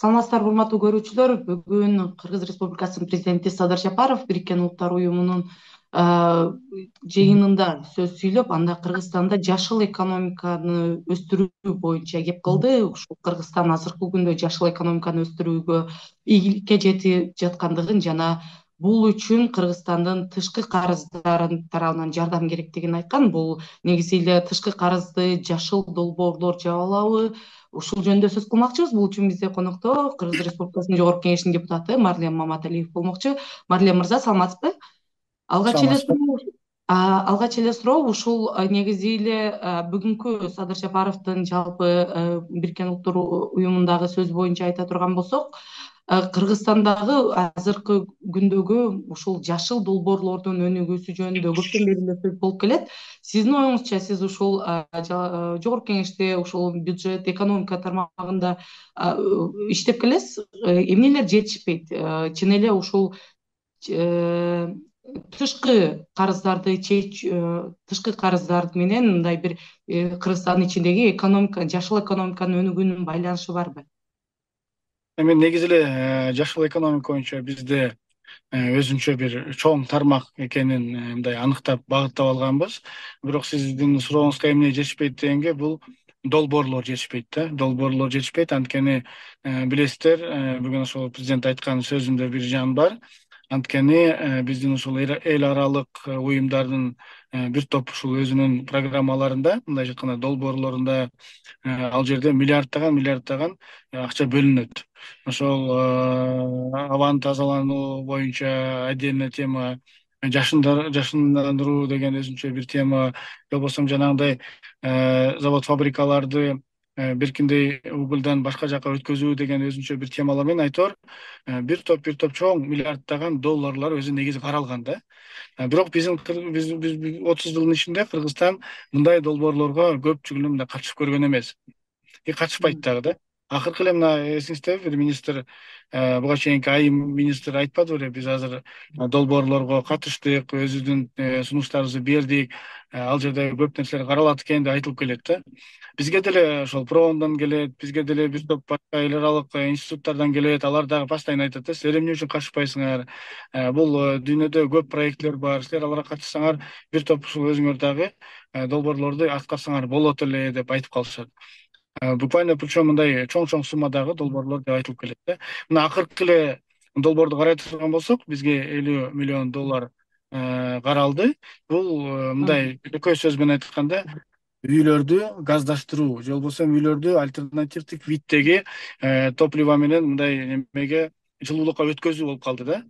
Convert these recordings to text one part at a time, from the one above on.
саламатсыздарбы урматтуу көрүүчүлөр. Бүгүн кыргыз республикасынын президенти садыр жапаров бириккен улуттар уюмунун жыйынында сөз сүйлөп анда кыргызстанда жашыл экономиканы өстүрүү боюнча кеп кылды. Ушул кыргызстан азыркы күндө жашыл экономиканы өстүрүүгө ийгиликке жетип жаткандыгын жана бул үчүн кыргызстандын тышкы карыздарын тарабынан жардам керектигин айткан. Бул негизи эле тышкы карызды жашыл долбоорлор жаап алабы ушул жөнүндө сөз кылмакчыбыз. Бул үчүн бизде конокто кыргыз республикасынын жогорку кеңешинин депутаты марлен маматалиев болмокчу. Марлен мырза саламатсызбы алгач эле суроо алгач эле суроо ушул негизи эле бүгүнкү садыр жапаровдун жалпы бириккен улуттар уюмундагы сөзү боюнча айта турган болсок кыргызстандагы азыркы күндөгү ушул жашыл долбоорлордун өнүгүүсү жөнүндө көптөн бери эле сөз болуп келет. Сиздин оюңузча сиз ушул жогорку кеңеште ушул бюджет экономика тармагында иштеп келесиз? Эмнелер жетишпейт? Чын эле ушул э, тышкы карыздарды тышкы карыздар менен мындай бир э, кыргызстандын ичиндеги экономика жашыл экономиканын өнүгүүнүн байланышы барбы эми негизи эле жашыл экономика боюнча бизде өзүнчө бир чоң тармак экенин мындай аныктап багыттап алганбыз бирок сиздин сурооңузга эмне жетишпейт дегенге бул долбоорлор жетишпейт да долбоорлор жетишпейт анткени билесиздер бүгүн ошол президент айткан сөзүндө бир жан бар анткени биздин ушул эл аралык уюмдардын бир топ ушул өзүнүн программаларында мындай айтканда долбоорлорунда ал жерде миллиарддаган миллиарддаган акча бөлүнөт. Ошол абаны тазалануу боюнча отдельно тема жашындандыруу деген өзүнчө бир тема. Же болбосо жанагындай завод фабрикаларды беркиндей угольдан башка жака өткөзүү деген өзүнчө бир темалар менен айтор. Бир топ бир топ чоң миллиарддаган долларлар өзү негизи каралган да. Бирок биздин отуз жылдын ичинде кыргызстан мындай долбоорлорго көпчүлүгү мындай катышып көргөн эмес. И катышпайт дагы да акыркы эле мына эсиңиздеби бир министр буга чейинки айым министр айтпады беле биз азыр долбоорлорго катыштык өзүбүздүн сунуштарыбызды бердик ал жерде көп нерселер каралат экен деп айтылып келет да бизге деле ошол проомдон келет бизге деле бир топ башка эл аралык институттардан келет алар дагы постоянно айтат да силер эмне үчүн катышпайсыңар бул дүйнөдө көп проектлер бар силер аларга катышсаңар бир топ ушул өзүңөр дагы долбоорлорду аткарсаңар болот эле деп айтып калышат буквально причем мындай чоң чоң суммадагы долбоорлор деп айтылып келет да мына акыркы эле долбоорду карай турган болсок бизге элүү миллион доллар э, каралды бул э, мындай экөө сөз менен айтканда үйлөрдү газдаштыруу же болбосо үйлөрдү альтернативдик виддеги топливо менен мындай немеге жылуулукка өткөзүү болуп калды да.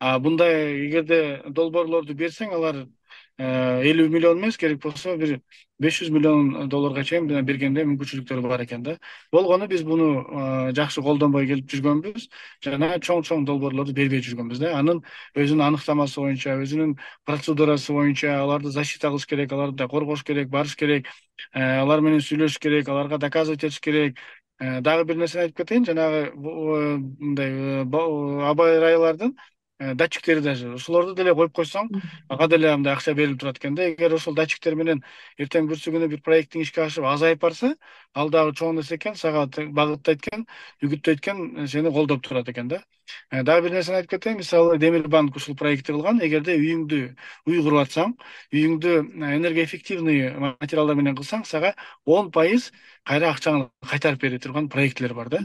А мындай эгерде долбоорлорду берсең алар Э, элүү миллион эмес керек болсо бир беш жүз миллион долларга чейин бергенде мүмкүнчүлүктөр бар экен да. Болгону биз буну э, жакшы колдонбой келип жүргөнбүз жана чоң чоң долбоорлорду бербей жүргөнбүз да. Анын өзүнүн аныктамасы боюнча өзүнүн процедурасы боюнча аларды защита кылыш керек аларды коргош керек барыш керек э, алар менен сүйлөшүш керек аларга доказывать этиш керек. Дагы бир нерсени айтып кетейин жанагы мындай аба ырайлардын Э, датчиктери даже ошолорду деле коюп койсоң ага деле мындай акча берилип турат экен да эгер ошол датчиктер менен эртең бүрсү күнү бир проекттиң ишке ашып азайып барса ал дагы чоң нерсе экен сага багыттайт экен үгүттөйт экен сени колдоп турат экен да. Дагы бир нерсени айтып кетейин мисалы демир банк ушул проектти кылган эгерде үйүңдү үй куруп атсаң үйүңдү энергоэффективный материалдар менен кылсаң сага он пайыз кайра акчаңды кайтарып бере турган проектилер бар да.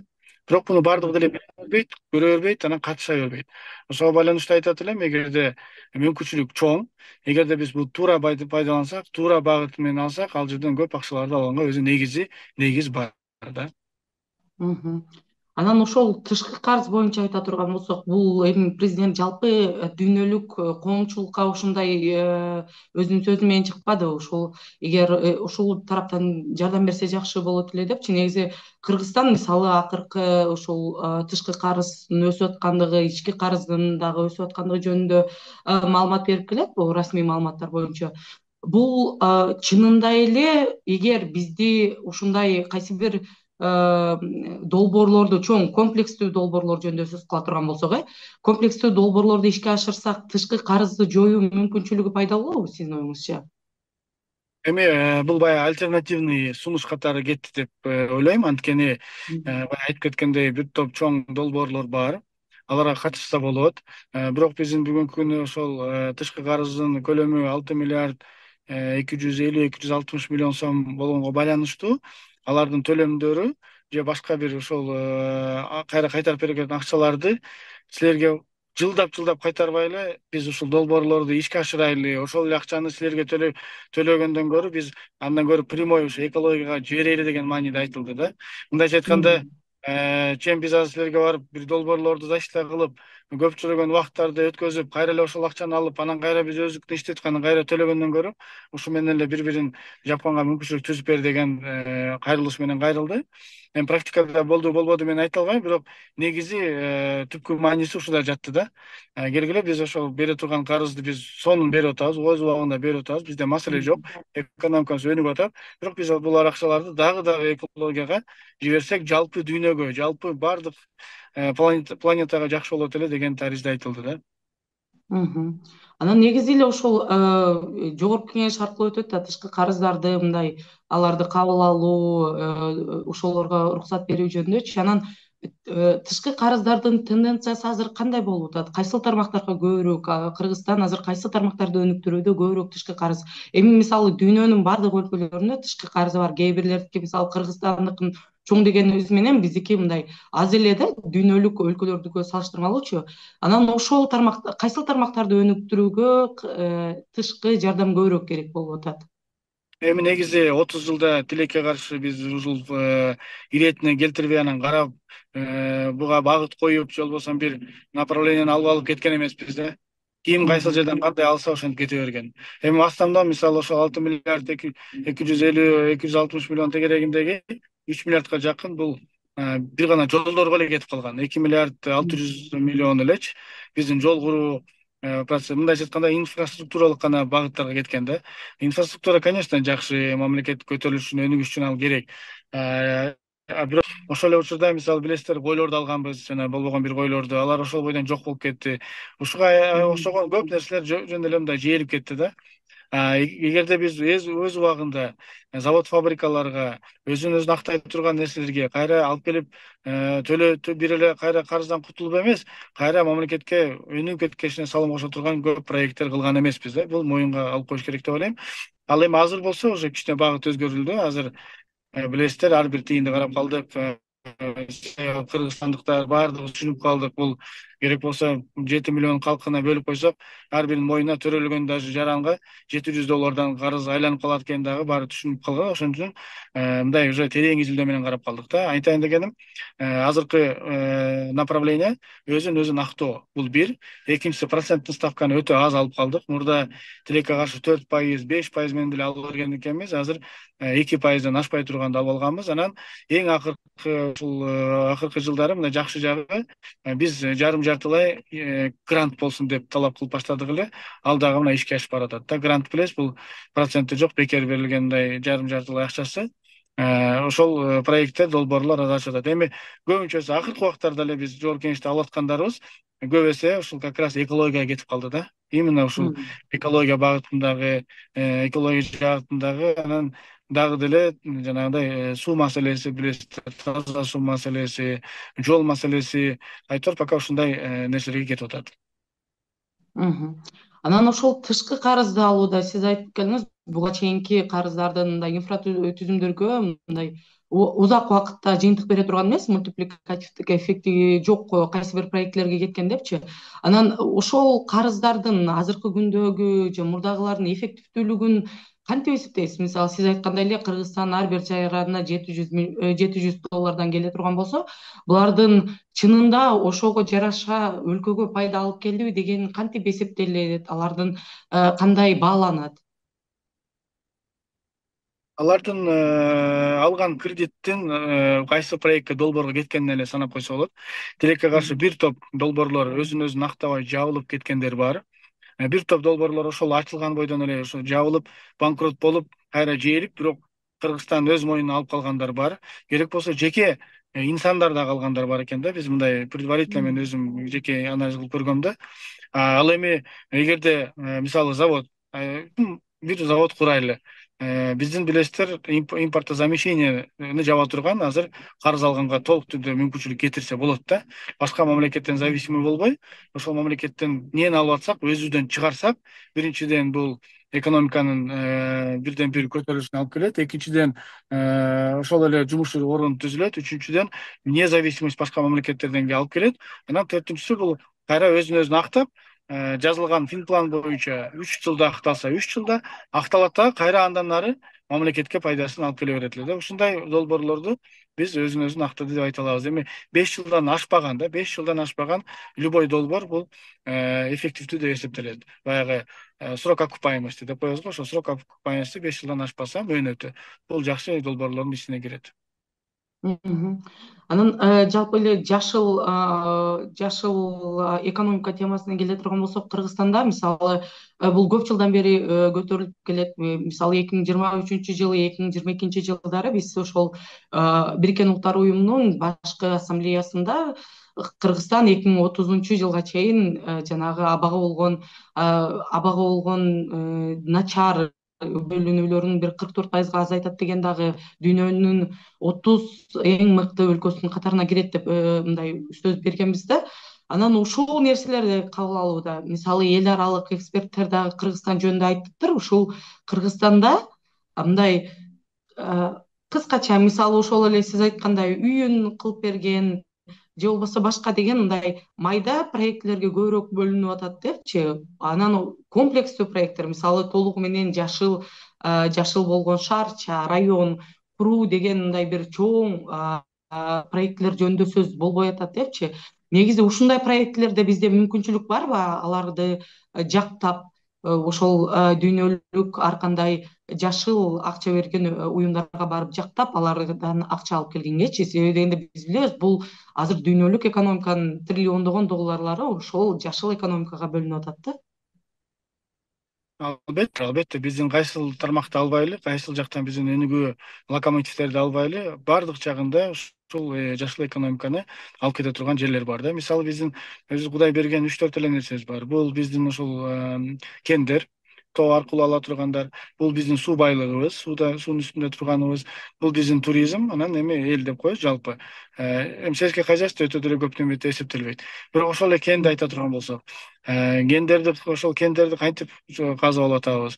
Бирок муну баардыгы деле биле бербейт көрө бербейт анан катыша бербейт. Ошого байланыштуу айтат элем эгерде мүмкүнчүлүк чоң эгерде биз бул туура пайдалансак туура багыт менен алсак ал жерден көп акчаларды алганга өзү негизи негиз бар да анан ошол тышкы карыз боюнча айта турган болсок бул эми президент жалпы э, дүйнөлүк э, коомчулукка ушундай э, өзүнүн сөзү менен чыкпады. Ушул эгер ушул тараптан жардам берсе жакшы болот эле депчи негизи кыргызстан мисалы акыркы ушул тышкы карыздын өсүп аткандыгы ички карыздын дагы өсүп аткандыгы жөнүндө маалымат берип келет бул расмий маалыматтар боюнча. Бул чынында эле эгер бизди ушундай кайсы бир долбоорлорду чоң комплекстүү долбоорлор жөнүндө сөз кыла турган болсок э комплекстүү долбоорлорду ишке ашырсак тышкы карызды жоюу мүмкүнчүлүгү пайда болобу сиздин оюңузча? Эми э, бул баягы альтернативный сунуш катары кетти деп э, ойлойм. Анткени э, баягы айтып кеткендей бир топ чоң долбоорлор бар. Аларга катышса болот. Бирок биздин бүгүнкү күнү ошол тышкы карыздын көлөмү алты миллиард эки жүз элүү эки жүз алтымыш миллион сом болгонго байланыштуу алардын төлөмдөрү же башка бир ошол кайра кайтарып берилген акчаларды силерге жылдап жылдап кайтарбай эле биз ушул долбоорлорду ишке ашырайлы ошол эле акчаны силерге төлөгөндөн көрө биз андан көрө прямой ушу экологияга жиберели деген мааниде айтылды да. Мындайча айтканда э, чем биз азыр силерге барып бир долбоорлорду защита кылып көпчүлөгөн убакыттарды өткөзүп кайра эле ошол акчаны алып анан кайра биз өзүбүздүн иштетип анан кайра төлөгөндөн көрө ушу менен эле бири бирин жапканга мүмкүнчүлүк түзүп бер деген э, кайрылыш менен кайрылды. Эми практикада болду болбоду мен айта албайм бирок негизи э, түпкү мааниси ушуда жатты да. Э, келгиле биз ошол бере турган карызды биз сонун берип атабыз өз убагында берип атабыз бизде маселе жок экономикабыз өнүгүп атат. Бирок биз бул акчаларды дагы дагы экологияга жиберсек жалпы дүйнөгө жалпы баардык планетага жакшы болот эле деген таризде айтылды да анан негизи эле ошол жогорку кеңеш аркылуу өтөт да тышкы карыздарды мындай аларды кабыл алуу ошолорго уруксат берүү жөнүндөчү анан тышкы карыздардын тенденциясы азыр кандай болуп атат кайсыл тармактарга көбүрөөк кыргызстан азыр кайсы тармактарды өнүктүрүүдө көбүрөөк тышкы карыз эми мисалы дүйнөнүн баардык өлкөлөрүндө тышкы карызы бар кээ бирлердики мисалы кыргызстандыкын чоң дегенибиз менен биздики мындай аз эле да дүйнөлүк өлкөлөрдүкү салыштырмалуучу анан ошол тармак кайсыл тармактарды өнүктүрүүгө тышкы жардам көбүрөөк керек болуп атат эми негизи отуз жылда тилекке каршы биз ушул э, иретине келтирбей анан карап э, буга багыт коюп же болбосо бир направленияны алып алып кеткен эмеспиз да. Ким кайсыл жерден кандай алса ошентип кете берген. Эми астамдан мисалы ошол алты миллиард эки жүз элүү эки жүз алтымыш миллион тегерегиндеги үч миллиардка жакын бул э, бир гана жолдорго эле кетип калган. Эки миллиард алты жүз миллион элечи биздин жол куруу Э, мындайча айтканда инфраструктуралык гана багыттарга кеткен да. Инфраструктура конечно жакшы мамлекет көтөрүлүш өнүгүш үчүн ал керек. Э, бирок ошол эле учурда мисалы билесиздер койлорду алганбыз жана болбогон бир койлорду алар ошол бойдон жок болуп кетти. Ушуга окшогон көп нерселер жөн эле мындай жээрип кетти да эгерде биз өз убагында завод фабрикаларга өзүн өзү актай турган нерселерге кайра алып келип э, төлөө бир эле кайра карыздан кутулуп эмес кайра мамлекетке өнүгүп кеткечине салым кошо турган көп проекттер кылган эмеспиз да бул моюнга алып коюш керек деп ойлойм ал эми азыр болсо уже кичине багыт өзгөрүлдү азыр э, билесиздер ар бир тыйынды карап калдык э, кыргызстандыктар баардыгыбыз түшүнүп калдык бул керек болсо жети миллион калкына бөлүп койсок ар биринин моюна төрөлгөн даже жаранга жети жүз доллардан карыз айланып калат экенин дагы баары түшүнүп калган ошон үчүн э, мындай уже терең изилдөө менен карап калдык да айтайын дегеним э, азыркы э, направление өзүн өзүн актоо бул бир экинчиси проценттик ставканы өтө аз алып калдык мурда тилекке каршы төрт пайыз беш пайыз менен деле ала берген экенбиз азыр эки пайыздан ашпай турганды алып алганбыз анан эң акыркы ушул акыркы жылдары мындай жакшы жагы биз жарым жартылай э, грант болсун деп талап кылып баштадык эле. Ал дагы мына ишке ашып баратат да грант билесиз бул проценти жок бекер берилген мындай жарым жартылай акчасы э, ошол э, проекттер долбоорлор азыр ачып атат эми көбүнчөсү акыркы убактарда эле биз жогорку кеңеште алып аткандарыбыз көп эсе ушул как раз экологияга кетип калды да. Именно ушул экология багытындагы экология жаатындагы анан дагы деле жанагындай э, суу маселеси билесиздер таза суу маселеси жол маселеси айтор пока ушундай э, нерселерге кетип атат анан ошол тышкы карызды алууда сиз айтып келдиңиз буга чейинки карыздардын мындай инфратүзүмдөргө мындай узак убакытта жыйынтык бере турган эмес мультипликативдик эффекти жок кайсы бир проектилерге кеткен депчи. Анан ошол карыздардын азыркы күндөгү же мурдагылардын эффективдүүлүгүн кантип эсептейсиз мисалы сиз айткандай эле кыргызстан ар бир жети жүз жети жүз доллардан келе турган болсо булардын чынында ошого жараша өлкөгө пайда алып келдиби деген кантип эсептелет алардын кандай бааланат алардын алган кредиттин кайсы проектке долбоорго кеткенин эле санап койсок болот тилекке каршы бир топ долбоорлор өзүн өзү актабай жабылып кеткендер бар. Бир топ долбоорлор ошол ачылган бойдон эле ошо жабылып банкрот болуп кайра жээлип бирок кыргызстан өз мойнуна алып калгандар бар. Керек болсо жеке э, инсандар да калгандар бар экен да. Биз мындай предварительно мен өзүм жеке анализ кылып көргөм да. Ал эми эгерде э, мисалы завод бир завод курайлы. Биздин билесиздер импортозамещениени жаба турган азыр карыз алганга толук түрдө мүмкүнчүлүк кетирсе болот да. Башка мамлекеттен зависимый болбой ошол мамлекеттен эмнени алып атсак өзүбүздөн чыгарсак биринчиден бул экономиканын бирден бир көтөрүлүшүнө алып келет экинчиден ошол эле жумуш орун түзүлөт үчүнчүдөн независимость башка мамлекеттерден алып келет анан төртүнчүсү бул кайра өзүн өзү актап Э, жазылган фин план боюнча үч жылда акталса үч жылда акталат дагы кайра андан ары мамлекетке пайдасын алып келе берет эле да ушундай долбоорлорду биз өзүн өзүн актады деп айта алабыз эми беш жылдан ашпаган да беш жылдан ашпаган любой долбоор бул э, эффективдүү деп эсептелет баягы э, срок окупаемости деп коебуз го ошол срок окупаемости беш жылдан ашпаса мөөнөтү бул жакшы долбоорлордун ичине кирет анан э, жалпы эле жашыл жашыл экономика темасына келе турган болсок кыргызстанда мисалы э, бул көп жылдан бери э, көтөрүлүп келет мисалы эки миң жыйырма үчүнчү жылы эки миң жыйырма экинчи жылдары биз ошол бириккен улуттар уюмунун башкы ассамблеясында кыргызстан эки миң отузунчу жылга чейин жанагы абага болгон абага болгон начар бөлүнүүлөрүн бир кырк төрт пайызга азайтат деген дагы дүйнөнүн отуз эң мыкты өлкөсүнүн катарына кирет деп э, мындай сөз бергенбиз да анан ушул нерселерди кабыл алууда мисалы эл аралык эксперттер дагы кыргызстан жөнүндө айтыптыр ушул кыргызстанда мындай э, кыскача мисалы ошол эле сиз айткандай үйүн кылып берген же болбосо башка деген мындай майда проектилерге көбүрөөк бөлүнүп атат депчи анан комплекстүү проекттер мисалы толугу менен жашыл жашыл болгон шаарча район куруу деген мындай бир чоң проектилер жөнүндө сөз болбой атат депчи негизи ушундай проектилерде бизде мүмкүнчүлүк барбы? Аларды жактап Э, ошол э, дүйнөлүк ар кандай жашыл акча берген э, уюмдарга барып жактап алардан акча алып келгенгечи себеби дегенде биз билебиз бул азыр дүйнөлүк экономиканын триллиондогон долларлары ошол жашыл экономикага бөлүнүп атат да. Албетте албетте биздин кайсыл тармакты албайлы кайсыл жактан биздин өнүгүү локомотивдерди албайлы баардык жагында ушул э, жашыл экономиканы алып кете турган жерлер бар да. Мисалы биздин өзү кудай берген үч төрт эле нерсебиз бар. Бул биздин ушул кендер тоо аркылуу ала тургандар бул биздин суу байлыгыбыз сууда суунун үстүндө турганыбыз бул биздин туризм анан эми эл деп коебуз жалпы эми сельское хозяйство өтө деле көп неме эсептелбейт бирок ошол эле кенди айта турган болсок кендерди ошол кендерди кантип казып алып атабыз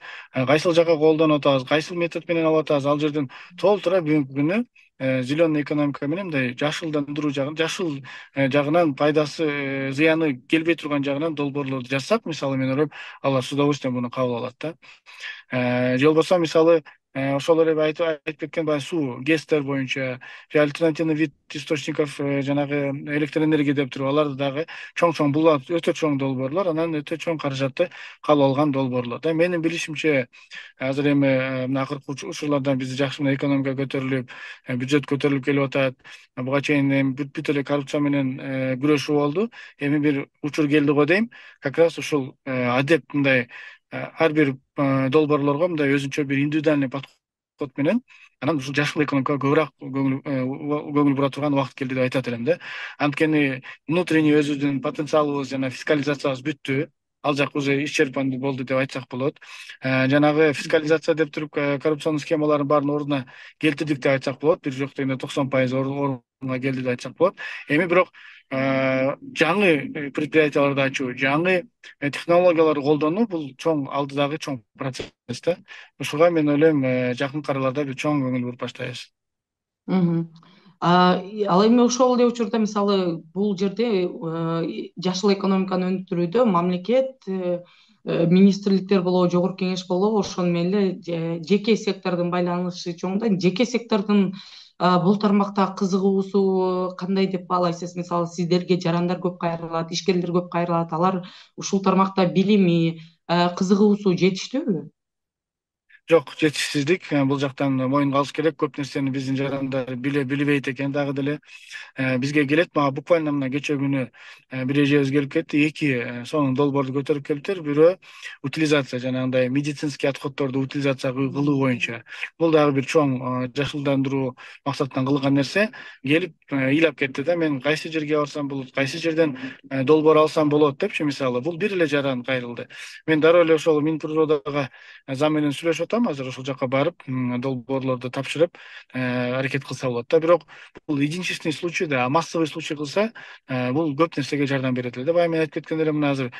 кайсыл жака колдонуп атабыз кайсыл метод менен алып атабыз ал жерден толтура бүгүнкү күнү зеленый экономика менен мындай жашылдандыруу жагын жашыл э, жагынан пайдасы э, зыяны келбей турган жагынан долбоорлорду жазсак мисалы мен ойлойм алар с удовольствием муну кабыл алат да. Же болбосо мисалы Э, ошол эле айтып кеткен баягы суу гэстер боюнча же альтернативный вид источников э, жанагы электр энергия деп туруп аларды дагы чоң чоң бул өтө чоң долбоорлор анан өтө чоң каражатты кабыл алган долбоорлор да менин билишимче азыр эми э, мына акыркы учурларда бизде жакшы мына экономика көтөрүлүп бюджет көтөрүлүп келип атат буга чейин эми бүт эле коррупция менен күрөшүү болду эми бир учур келди го дейм как раз ушул адеп мындай Э, ар бир э, долбоорлорго мындай өзүнчө бир индивидуальный подход менен анан ушул жашыл экономикага көбүрөөк э, көңүл бура турган убакыт келди деп айтат элем да. Анткени внутренний өзүбүздүн потенциалыбыз жана фискализациябыз бүттү. Ал жак уже исчерпанный болду деп айтсак болот. Жанагы фискализация деп туруп коррупционный схемалардын баарын ордуна келтирдик деп айтсак болот. Бир жок дегенде токсон пайыз орунга келди деп айтсак болот. Эми бирок жаңы предприятияларды ачуу жаңы технологияларды колдонуу бул чоң алдыдагы чоң процесс да. Ушуга мен ойлойм жакынкы араларда бир чоң көңүл буруп баштайбыз. Ал эми ошол эле учурда мисалы бул жерде жашыл экономиканы өнүктүрүүдө мамлекет э, э, министрликтер болобу жогорку кеңеш болобу ошону менен эле жеке сектордун байланышы чоң да жеке сектордун бул тармакта кызыгуусу кандай деп баалайсыз? Мисалы сиздерге жарандар көп кайрылат ишкерлер көп кайрылат алар ушул тармакта билими кызыгуусу жетиштүүбү жок жетишсиздик. Э, бул жактан моюнга алыш керек. Көп нерсени биздин жарандар биле билбейт экен дагы деле. Э, бизге келет. Мага буквально мына кечээ күнү э, бир эжебиз келип кетти. Эки сонун долбоорду көтөрүп келиптир бирөө утилизация жанагындай медицинский отходдорду утилизация кылуу боюнча. Бул дагы бир чоң жашылдандыруу максатынан кылынган нерсе. Келип ыйлап кетти да. Мен кайсы жерге барсам болот кайсы жерден долбоор алсам болот депчи мисалы. Бул бир эле жаран кайрылды. Мен дароо эле ошол мин природага зам менен сүйлөшүп атам азыр ошол жака барып долбоорлорду тапшырып аракет кылса болот да бирок бул единичный случай да массовый случай кылса бул көп нерсеге жардам берет эле да баягы мен айтып кеткендей эле мына азыр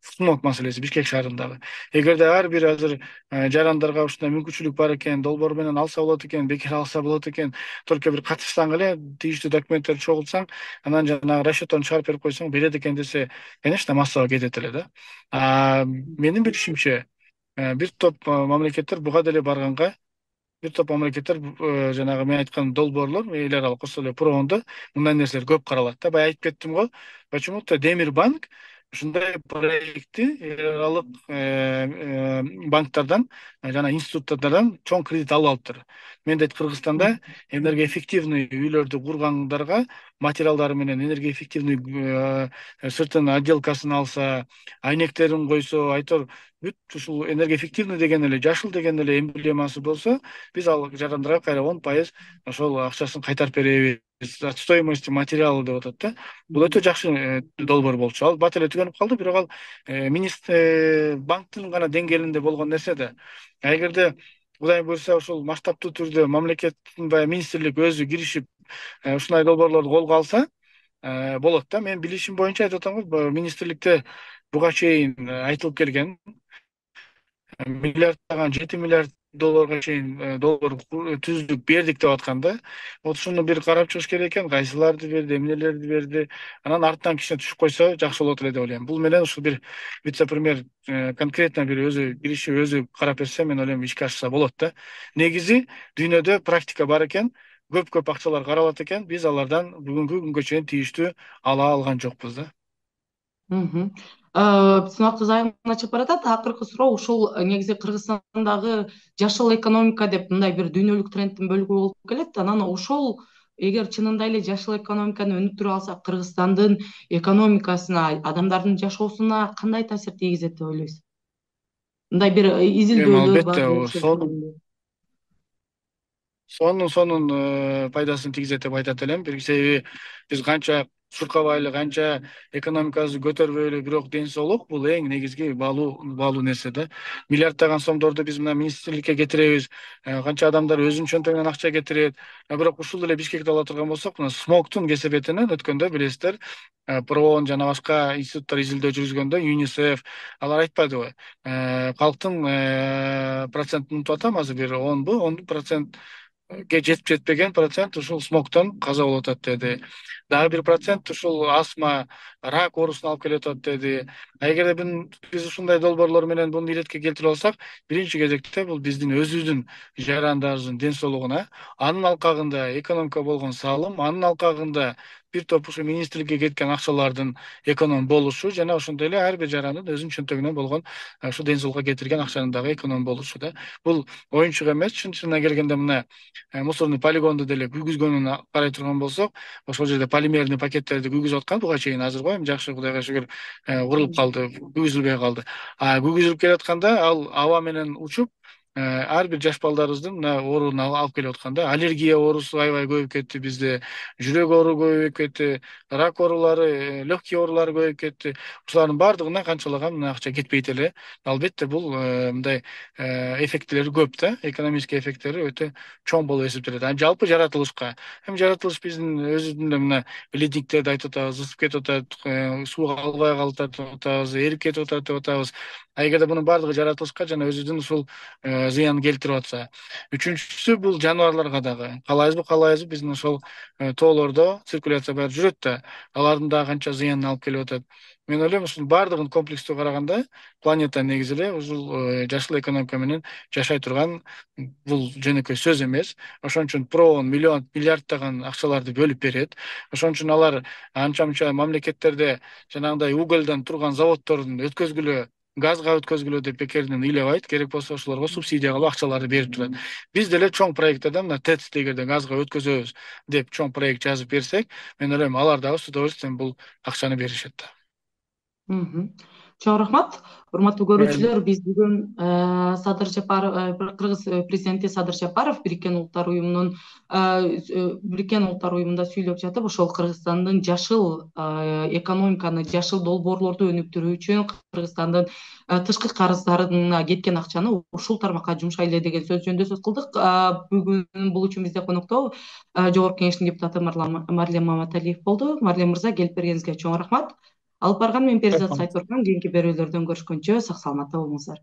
смог маселеси бишкек шаарындагы эгерде ар бир азыр жарандарга ушундай мүмкүнчүлүк бар экен долбоор менен алса болот экен бекер алса болот экен только бир катышсаң эле тийиштүү документтерди чогултсаң анан жанагы расчетторун чыгарып берип койсоң берет экен десе конечно массага кетет эле да менин билишимче бир топ мамлекеттер буга деле барганга. Бир топ мамлекеттер жанагы мен айткан долбоорлор эл аралык ошол эле мындай нерселер көп каралат да. Баягы айтып кеттим го. Почему то демир банк ушундай проектти эл аралык э, э, банктардан жана институттардан чоң кредит алып алыптыр. Мендейт кыргызстанда энергоэффективный үйлөрдү кургандарга материалдары менен энергоэффективный э, сыртын отделкасын алса айнектерин койсо айтор бүт ушул энергоэффективный деген эле жашыл деген эле эмблемасы болсо биз ал жарандарга кайра он пайыз ошол акчасын кайтарып беребиз от стоимости материала деп атат да бул өтө жакшы долбоор болчу ал бат эле түгөнүп калды бирок ал э, банктын гана деңгээлинде болгон нерсе да эгерде кудай буюрса ушул масштабтуу түрдө мамлекеттин баягы министрлик өзү киришип ушундай долбоорлорду колго алса болот да менин билишим боюнча айтып атам го министрликте буга чейин айтылып келген миллиарддаган жети миллиард долларга чейин э, доллар түздүк бердик деп аткан да. Вот ушуну бир карап чыгыш керек экен кайсыларды берди эмнелерди берди. Анан артынан кичине түшүп койсо жакшы болот эле деп ойлойм. Бул менен ушул бир вице премьер э, конкретно бир өзү киришип өзү карап берсе мен ойлойм ишке ашса болот да. Негизи дүйнөдө практика бар экен. Көп көп акчалар каралат экен. Биз алардан бүгүнкү күнгө чейин тийиштүү ала алган жокпуз да биздин убактыбыз аягына чыгып баратат акыркы суроо ушул э, негизи кыргызстандагы жашыл экономика деп мындай бир дүйнөлүк тренддин бөлүгү болуп келет анан ошол эгер чынында эле жашыл экономиканы өнүктүрүп алсак кыргызстандын экономикасына адамдардын жашоосуна кандай таасир тийгизет деп ойлойсуз? Мындай бир э, изилдөөлөр албетте сонун. сонун э, пайдасын тийгизет деп айтат элем. Себеби биз канча чуркабайлы канча экономикабызды көтөрбөйлү бирок ден соолук бул эң негизги баалуу баалуу нерсе да миллиарддаган сомдорду биз мына министрликке кетиребиз канча адамдар өзүнүн чөнтөгүнөн акча кетирет бирок ушул эле бишкекти ала турган болсок мына смогтун кесепетинен өткөндө билесиздер проон жана башка институттар изилдөө жүргүзгөндө юнисеф алар айтпадыбы калктын процентин унутуп атам азыр бир онбу он процент жетип жетпеген процент ушул смогтон каза болуп атат деди дагы бир процент ушул астма рак оорусуна алып келип атат деди а эгерде биз ушундай долбоорлор менен буну иретке келтирип алсак биринчи кезекте бул биздин өзүбүздүн жарандарыбыздын ден соолугуна анын алкагында экономикага болгон салым анын алкагында бир топ ушу министрликке кеткен акчалардын эконом болушу жана ошондой эле ар бир жарандын өзүнүн чөнтөгүнөн болгон ушу ден соолукка кетирген акчанын дагы эконом болушу да бул оюнчук эмес чын чынына келгенде мына мусорный полигонду деле күйгүзгөнүн карай турган болсок ошол жерде полимерный пакеттерди күйгүзүп аткан буга чейин азыр го эми жакшы кудайга шүгүр курулуп калды күйгүзүлбөй калды а күйгүзүлүп келатканда ал аба менен учуп ар бир жаш балдарыбыздын мына ооруну алып келип аткан да аллергия оорусу аябай көбөйүп кетти бизде жүрөк оору көбөйүп кетти рак оорулары э, легкий оорулары көбөйүп кетти ушулардын баардыгына канчалаган мына акча кетпейт эле албетте бул э, мындай эффектилери көп да экономический эффекттери өтө чоң болуп эсептелет анан жалпы жаратылышка эми жаратылыш биздин өзүбүздүн эле мына ледниктерди айтып атабыз ысып кетип атат суу албай калып деп атабыз эрип кетип атат деп атабыз а эгерде мунун баардыгы жаратылышка жана өзүбүздүн ушул зыян келтирип атса. Үчүнчүсү бул жаныбарларга дагы. Каалайбызбы каалабайбызбы биздин ошол э, тоолордо циркуляция баары жүрөт да алардын дагы канча зыянын алып келип атат. Мен ойлойм ушунун баардыгын комплекстүү караганда планета негизи эле ушул э, жашыл экономика менен жашай турган бул жөнөкөй сөз эмес. Ошон үчүн проон миллион миллиарддаган акчаларды бөлүп берет. Ошон үчүн алар анча мынча мамлекеттерде жанагындай угольдон турган заводдордун өткөзгүлө газга өткөзгүлө деп бекеринен ыйлабайт керек болсо ошолорго субсидия кылып акчаларды берип турат. Биз деле чоң проекттерде мына тэцти эгерде газга өткөзөбүз деп чоң проект жазып берсек мен ойлойм алар дагы с удовольствием бул акчаны беришет да. Чоң рахмат. Урматтуу көрүүчүлөр биз бүгүн э, садыр жапаров э, кыргыз президенти садыр жапаров бириккен улуттар уюмунун бириккен улуттар уюмунда сүйлөп жатып ошол кыргызстандын жашыл экономиканы жашыл долбоорлорду өнүктүрүү үчүн кыргызстандын тышкы карыздарына кеткен акчаны ушул тармакка жумшайлы деген сөз жөнүндө сөз кылдык. Бүгүн бул үчүн бизде конокто жогорку кеңештин депутаты марлен маматалиев болду. Марлен мырза келип бергениңизге чоң рахмат алып барган мен перизат сайытбурган кийинки берүүлөрдөн көрүшкөнчө сак саламатта болуңуздар